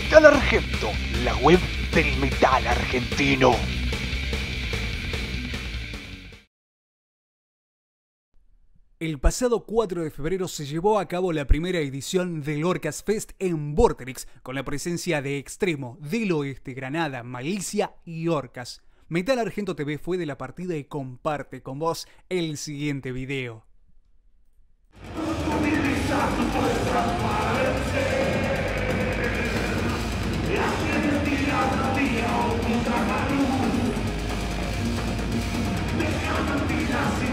Metal Argento, la web del metal argentino. El pasado 4 de febrero se llevó a cabo la primera edición del Orcas Fest en Vorterix, con la presencia de Extremo, del Oeste, Granada, Malicia y Orcas. Metal Argento TV fue de la partida y comparte con vos el siguiente video. Yeah.